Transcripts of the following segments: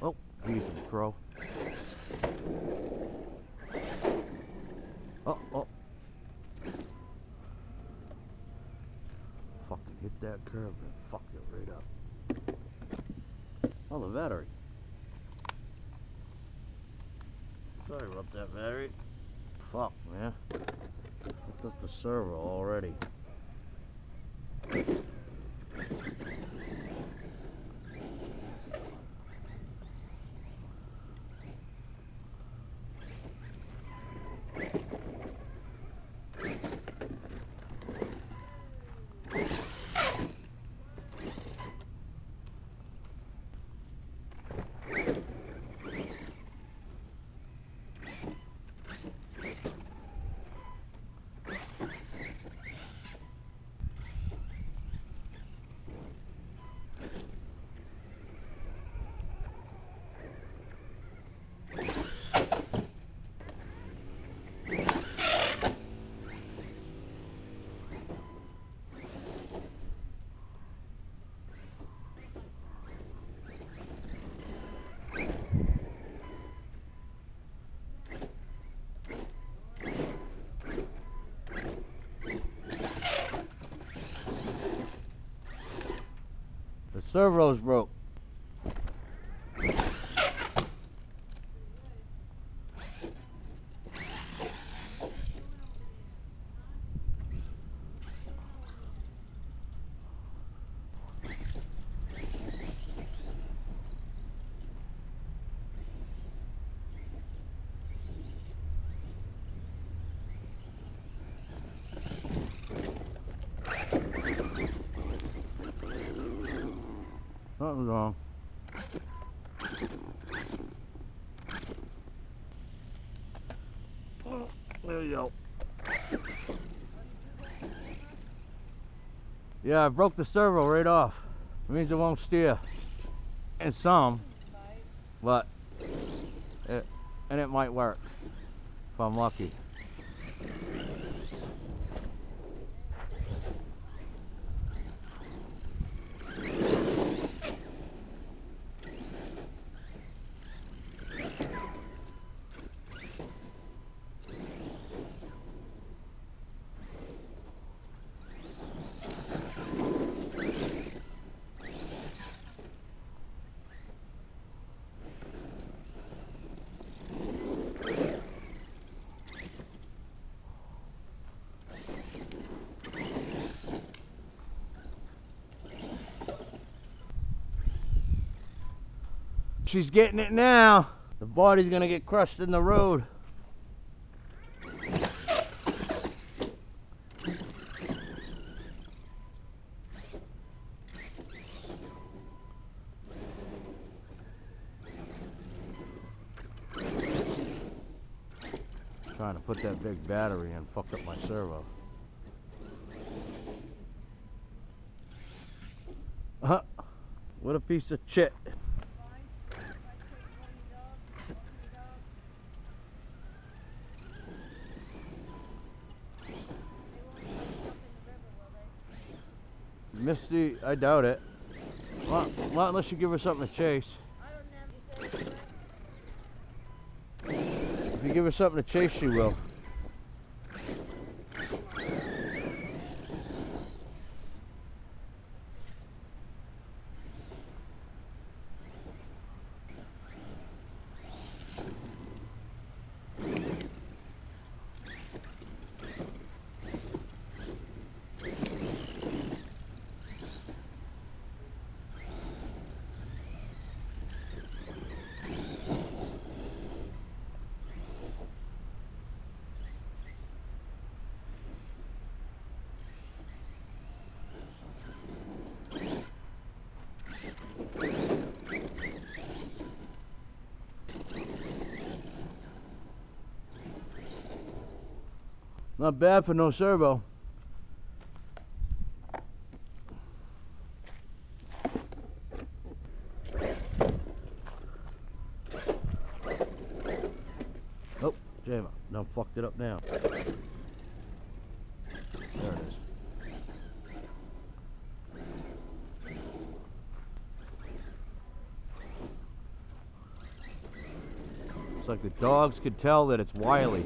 Oh, Jesus, crow. Oh, oh. Fucking hit that curb and fucked it right up. Oh, the battery. Sorry about that battery. Fuck, man. Hooked up the servo already. Servo's broke. Oh, there you go. Yeah, I broke the servo right off. It means it won't steer. And some, but it, and it might work if I'm lucky. She's getting it now. The body's gonna get crushed in the road. Trying to put that big battery in, fucked up my servo. Uh, what a piece of shit. Misty, I doubt it. Well, not unless you give her something to chase. If you give her something to chase, she will. Not bad for no servo. Oh, Java, done fucked it up now. There it is. It's like the dogs could tell that it's Wiley.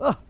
Wily.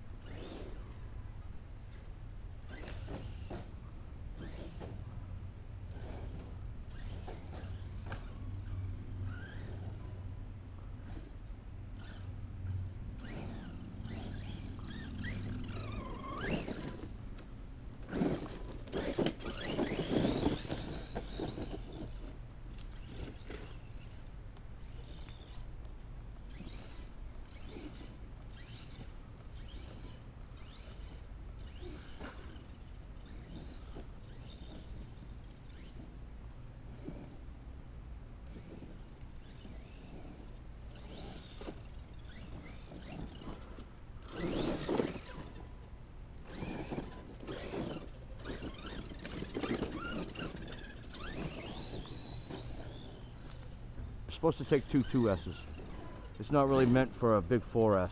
supposed to take two 2S's. It's not really meant for a big 4S.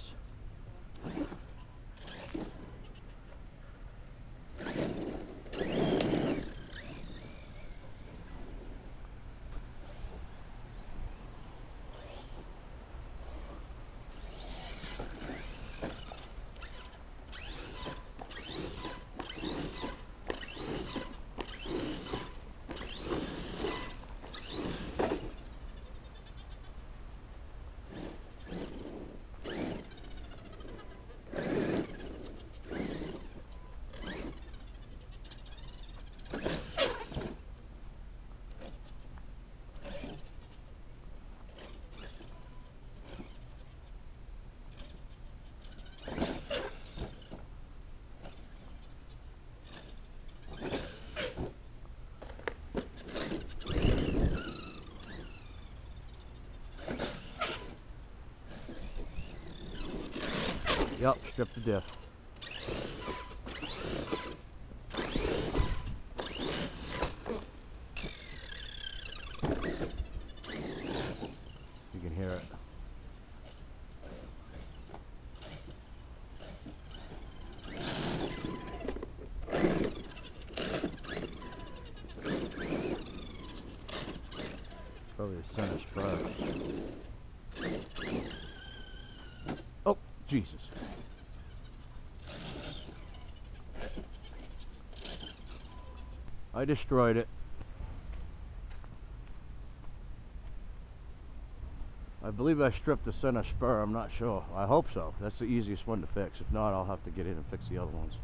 Yep, strip the diff. You can hear it. Probably the center spur. Oh, Jesus. I destroyed it. I believe I stripped the center spur, I'm not sure. I hope so. That's the easiest one to fix. If not, I'll have to get in and fix the other ones.